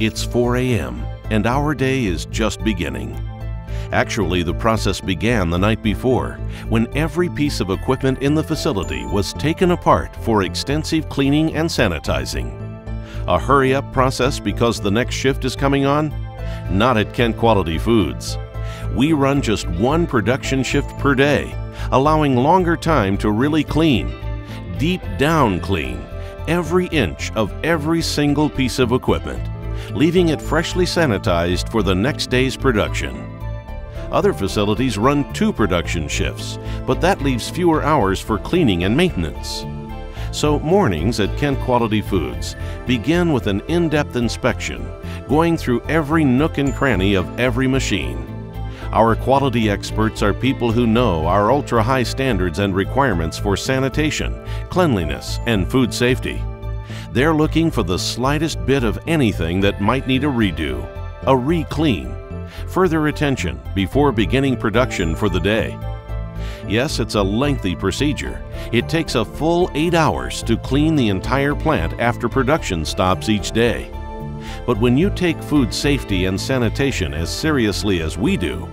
It's 4 a.m., and our day is just beginning. Actually, the process began the night before when every piece of equipment in the facility was taken apart for extensive cleaning and sanitizing. A hurry up process because the next shift is coming on? Not at Kent Quality Foods. We run just one production shift per day, allowing longer time to really clean, deep down clean, every inch of every single piece of equipment, leaving it freshly sanitized for the next day's production. Other facilities run two production shifts, but that leaves fewer hours for cleaning and maintenance. So mornings at Kent Quality Foods begin with an in-depth inspection, going through every nook and cranny of every machine. Our quality experts are people who know our ultra-high standards and requirements for sanitation, cleanliness, and food safety. They're looking for the slightest bit of anything that might need a redo, a re-clean, further attention before beginning production for the day. Yes, it's a lengthy procedure. It takes a full eight hours to clean the entire plant after production stops each day. But when you take food safety and sanitation as seriously as we do,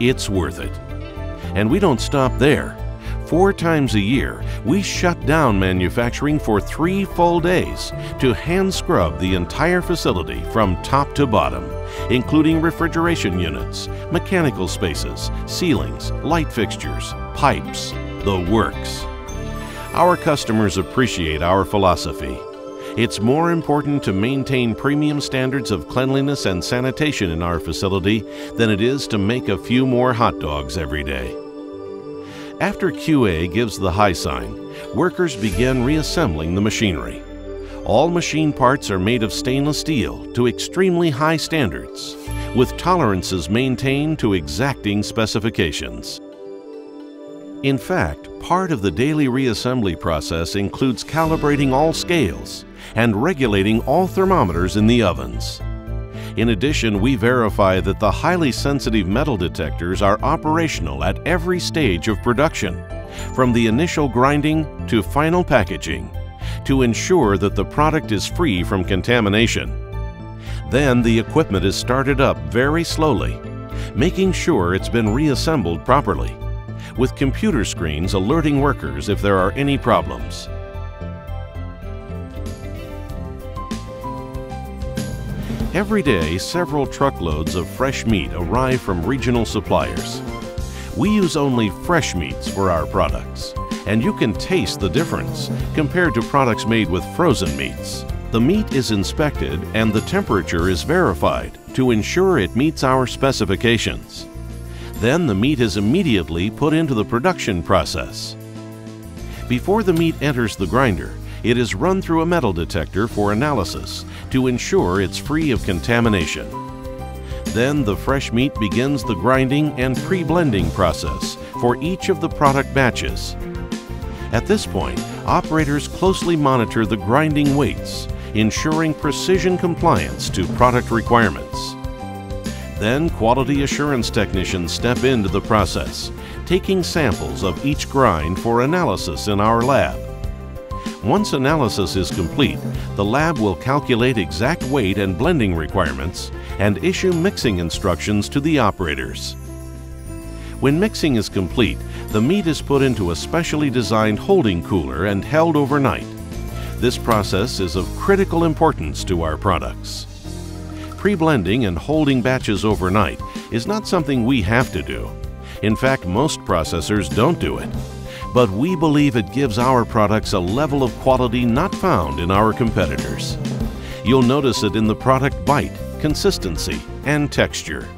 it's worth it. And we don't stop there. Four times a year, we shut down manufacturing for three full days to hand scrub the entire facility from top to bottom, including refrigeration units, mechanical spaces, ceilings, light fixtures, pipes, the works. Our customers appreciate our philosophy. It's more important to maintain premium standards of cleanliness and sanitation in our facility than it is to make a few more hot dogs every day. After QA gives the high sign, workers begin reassembling the machinery. All machine parts are made of stainless steel to extremely high standards, with tolerances maintained to exacting specifications. In fact, part of the daily reassembly process includes calibrating all scales and regulating all thermometers in the ovens. In addition, we verify that the highly sensitive metal detectors are operational at every stage of production, from the initial grinding to final packaging, to ensure that the product is free from contamination. Then the equipment is started up very slowly, making sure it's been reassembled properly, with computer screens alerting workers if there are any problems. Every day, several truckloads of fresh meat arrive from regional suppliers. We use only fresh meats for our products, and you can taste the difference compared to products made with frozen meats. The meat is inspected and the temperature is verified to ensure it meets our specifications. Then the meat is immediately put into the production process. Before the meat enters the grinder, it is run through a metal detector for analysis to ensure it's free of contamination. Then the fresh meat begins the grinding and pre-blending process for each of the product batches. At this point, operators closely monitor the grinding weights, ensuring precision compliance to product requirements. Then quality assurance technicians step into the process, taking samples of each grind for analysis in our lab. Once analysis is complete, the lab will calculate exact weight and blending requirements and issue mixing instructions to the operators. When mixing is complete, the meat is put into a specially designed holding cooler and held overnight. This process is of critical importance to our products. Pre-blending and holding batches overnight is not something we have to do. In fact, most processors don't do it but we believe it gives our products a level of quality not found in our competitors. You'll notice it in the product bite, consistency, and texture.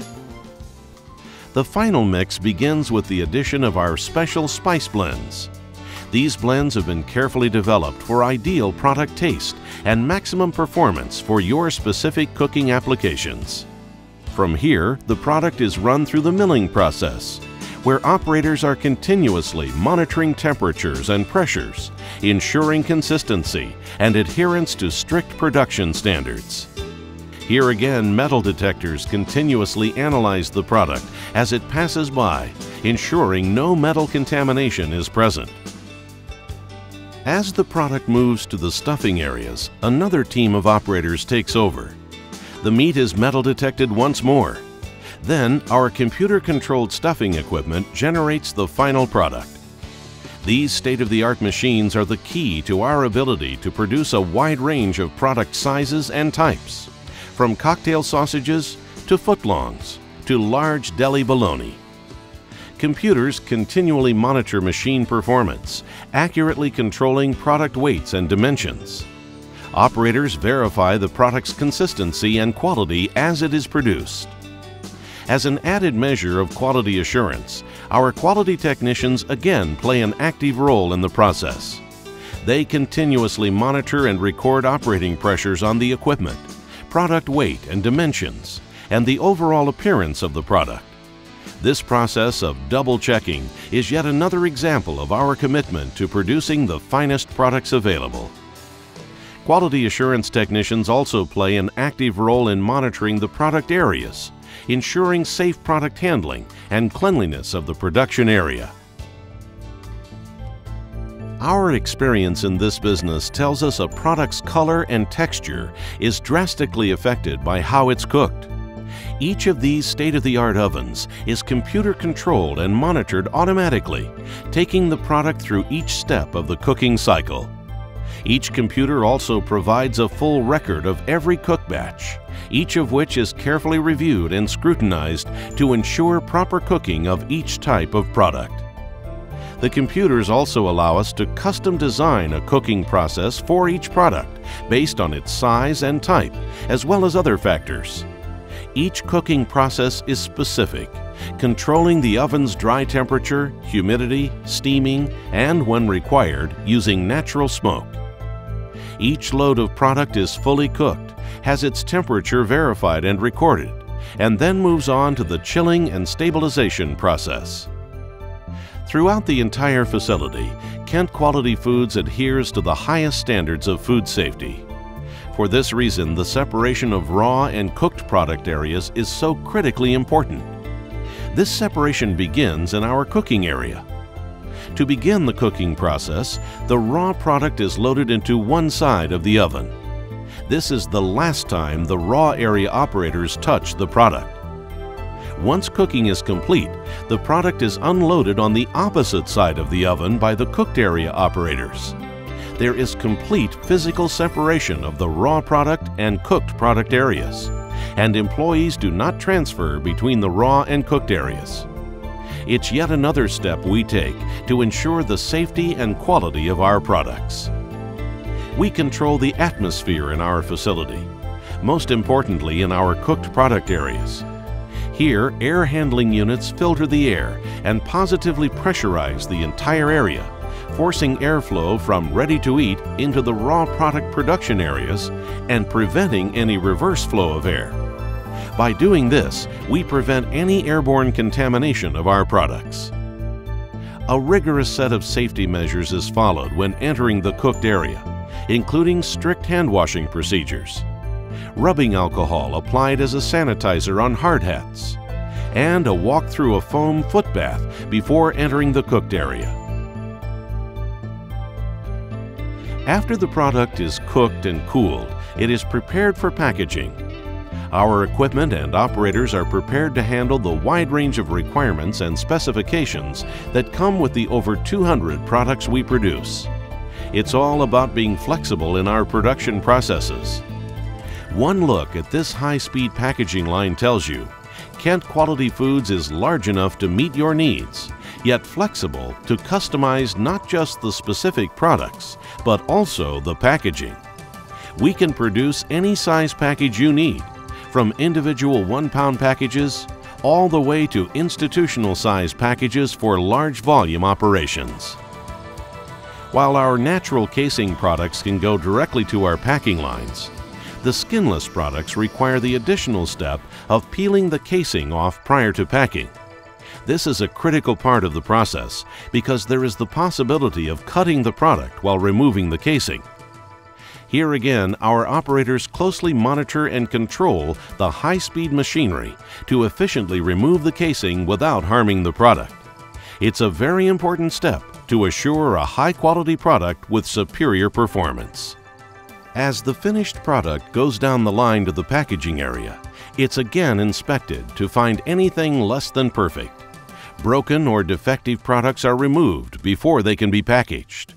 The final mix begins with the addition of our special spice blends. These blends have been carefully developed for ideal product taste and maximum performance for your specific cooking applications. From here, the product is run through the milling process, where operators are continuously monitoring temperatures and pressures, ensuring consistency and adherence to strict production standards. Here again, metal detectors continuously analyze the product as it passes by, ensuring no metal contamination is present. As the product moves to the stuffing areas, another team of operators takes over. The meat is metal detected once more. Then, our computer-controlled stuffing equipment generates the final product. These state-of-the-art machines are the key to our ability to produce a wide range of product sizes and types, from cocktail sausages to footlongs to large deli bologna. Computers continually monitor machine performance, accurately controlling product weights and dimensions. Operators verify the product's consistency and quality as it is produced. As an added measure of quality assurance, our quality technicians again play an active role in the process. They continuously monitor and record operating pressures on the equipment, product weight and dimensions, and the overall appearance of the product. This process of double checking is yet another example of our commitment to producing the finest products available. Quality assurance technicians also play an active role in monitoring the product areas, ensuring safe product handling and cleanliness of the production area. Our experience in this business tells us a product's color and texture is drastically affected by how it's cooked. Each of these state-of-the-art ovens is computer controlled and monitored automatically, taking the product through each step of the cooking cycle. Each computer also provides a full record of every cook batch, each of which is carefully reviewed and scrutinized to ensure proper cooking of each type of product. The computers also allow us to custom design a cooking process for each product based on its size and type, as well as other factors. Each cooking process is specific, controlling the oven's dry temperature, humidity, steaming, and when required, using natural smoke. Each load of product is fully cooked, has its temperature verified and recorded, and then moves on to the chilling and stabilization process. Throughout the entire facility, Kent Quality Foods adheres to the highest standards of food safety. For this reason, the separation of raw and cooked product areas is so critically important. This separation begins in our cooking area. To begin the cooking process, the raw product is loaded into one side of the oven. This is the last time the raw area operators touch the product. Once cooking is complete, the product is unloaded on the opposite side of the oven by the cooked area operators. There is complete physical separation of the raw product and cooked product areas, and employees do not transfer between the raw and cooked areas. It's yet another step we take to ensure the safety and quality of our products. We control the atmosphere in our facility, most importantly in our cooked product areas. Here, air handling units filter the air and positively pressurize the entire area, forcing airflow from ready to eat into the raw product production areas and preventing any reverse flow of air. By doing this, we prevent any airborne contamination of our products. A rigorous set of safety measures is followed when entering the cooked area, including strict hand washing procedures rubbing alcohol applied as a sanitizer on hard hats, and a walk through a foam foot bath before entering the cooked area. After the product is cooked and cooled, it is prepared for packaging. Our equipment and operators are prepared to handle the wide range of requirements and specifications that come with the over 200 products we produce. It's all about being flexible in our production processes. One look at this high-speed packaging line tells you Kent Quality Foods is large enough to meet your needs, yet flexible to customize not just the specific products, but also the packaging. We can produce any size package you need, from individual one-pound packages all the way to institutional size packages for large volume operations. While our natural casing products can go directly to our packing lines, the skinless products require the additional step of peeling the casing off prior to packing. This is a critical part of the process because there is the possibility of cutting the product while removing the casing. Here again, our operators closely monitor and control the high-speed machinery to efficiently remove the casing without harming the product. It's a very important step to assure a high-quality product with superior performance. As the finished product goes down the line to the packaging area, it's again inspected to find anything less than perfect. Broken or defective products are removed before they can be packaged.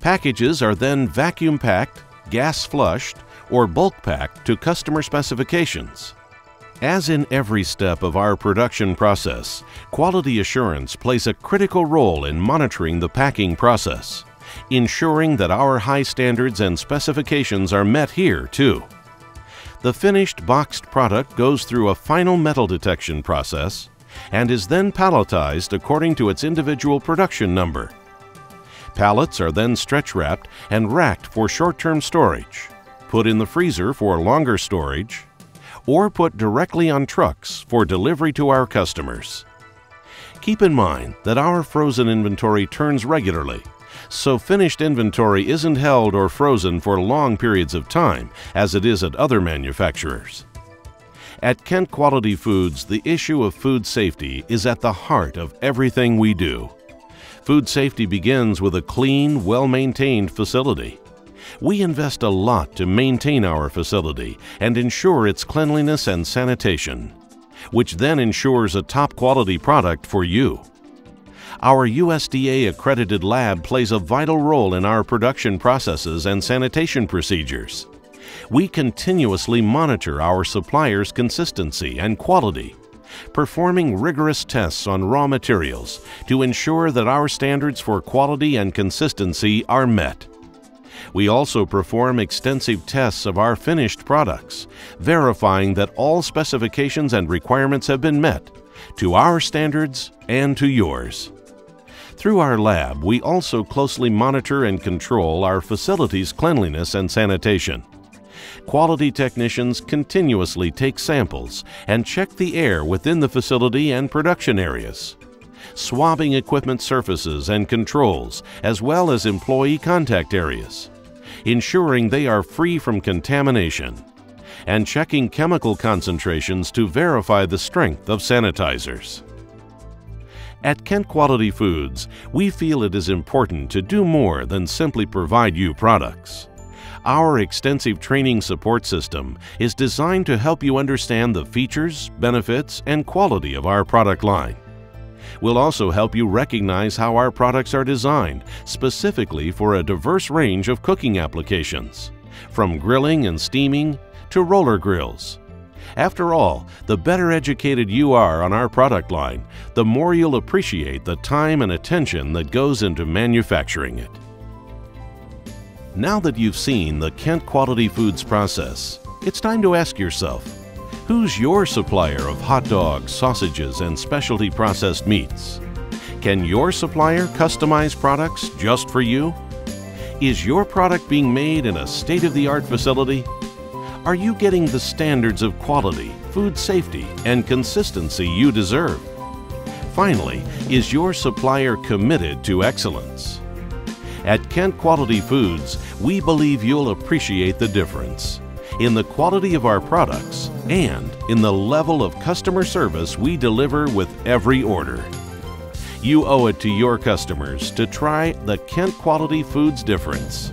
Packages are then vacuum packed, gas flushed, or bulk packed to customer specifications. As in every step of our production process, quality assurance plays a critical role in monitoring the packing process, ensuring that our high standards and specifications are met here too. The finished boxed product goes through a final metal detection process and is then palletized according to its individual production number. Pallets are then stretch wrapped and racked for short-term storage, put in the freezer for longer storage, or put directly on trucks for delivery to our customers. Keep in mind that our frozen inventory turns regularly, so finished inventory isn't held or frozen for long periods of time as it is at other manufacturers. At Kent Quality Foods, the issue of food safety is at the heart of everything we do. Food safety begins with a clean, well maintained facility. We invest a lot to maintain our facility and ensure its cleanliness and sanitation, which then ensures a top quality product for you. Our USDA accredited lab plays a vital role in our production processes and sanitation procedures. We continuously monitor our suppliers' consistency and quality, performing rigorous tests on raw materials to ensure that our standards for quality and consistency are met. We also perform extensive tests of our finished products, verifying that all specifications and requirements have been met, to our standards and to yours. Through our lab, we also closely monitor and control our facility's cleanliness and sanitation. Quality technicians continuously take samples and check the air within the facility and production areas swabbing equipment surfaces and controls, as well as employee contact areas, ensuring they are free from contamination, and checking chemical concentrations to verify the strength of sanitizers. At Kent Quality Foods, we feel it is important to do more than simply provide you products. Our extensive training support system is designed to help you understand the features, benefits, and quality of our product line. We'll also help you recognize how our products are designed specifically for a diverse range of cooking applications, from grilling and steaming to roller grills. After all, the better educated you are on our product line, the more you'll appreciate the time and attention that goes into manufacturing it. Now that you've seen the Kent Quality Foods process, it's time to ask yourself, Who's your supplier of hot dogs, sausages, and specialty processed meats? Can your supplier customize products just for you? Is your product being made in a state of the art facility? Are you getting the standards of quality, food safety, and consistency you deserve? Finally, is your supplier committed to excellence? At Kent Quality Foods, we believe you'll appreciate the difference in the quality of our products and in the level of customer service we deliver with every order. You owe it to your customers to try the Kent Quality Foods difference.